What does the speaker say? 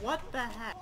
What the heck?